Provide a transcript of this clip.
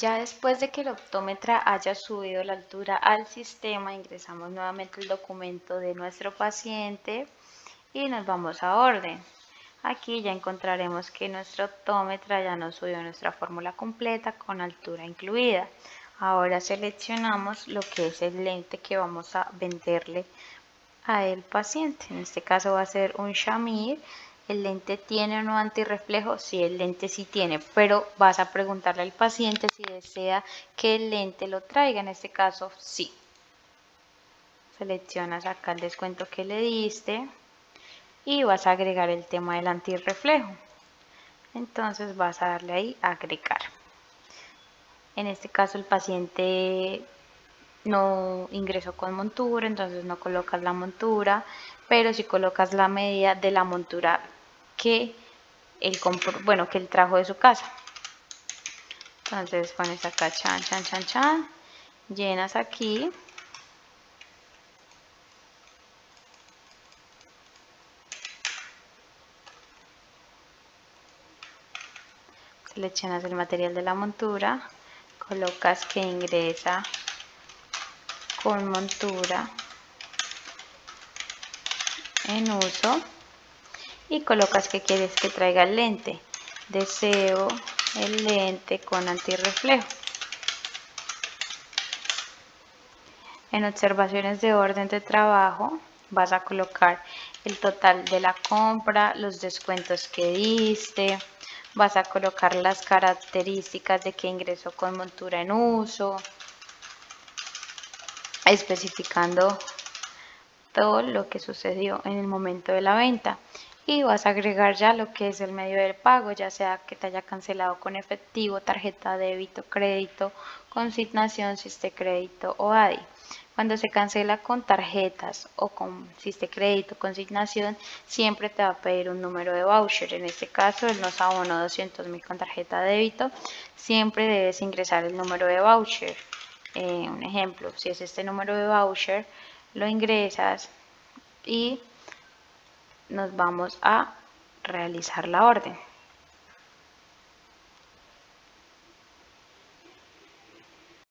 Ya después de que el optómetra haya subido la altura al sistema, ingresamos nuevamente el documento de nuestro paciente y nos vamos a orden. Aquí ya encontraremos que nuestro optómetra ya nos subió nuestra fórmula completa con altura incluida. Ahora seleccionamos lo que es el lente que vamos a venderle a el paciente. En este caso va a ser un Shamir ¿El lente tiene o no antirreflejo? Sí, el lente sí tiene, pero vas a preguntarle al paciente si desea que el lente lo traiga. En este caso, sí. Seleccionas acá el descuento que le diste y vas a agregar el tema del antirreflejo. Entonces vas a darle ahí agregar. En este caso el paciente no ingresó con montura, entonces no colocas la montura, pero si colocas la medida de la montura que el, bueno, que el trajo de su casa. Entonces pones acá chan, chan, chan, chan, llenas aquí. Seleccionas el material de la montura, colocas que ingresa con montura en uso y colocas que quieres que traiga el lente. Deseo el lente con antirreflejo. En observaciones de orden de trabajo vas a colocar el total de la compra, los descuentos que diste, vas a colocar las características de que ingresó con montura en uso, especificando todo lo que sucedió en el momento de la venta y vas a agregar ya lo que es el medio del pago, ya sea que te haya cancelado con efectivo, tarjeta débito, crédito, consignación, Siste Crédito o ADI. Cuando se cancela con tarjetas o con Siste Crédito, consignación, siempre te va a pedir un número de voucher. En este caso, él nos abonó 200 mil con tarjeta débito, siempre debes ingresar el número de voucher. Eh, un ejemplo, si es este número de voucher, lo ingresas y nos vamos a realizar la orden.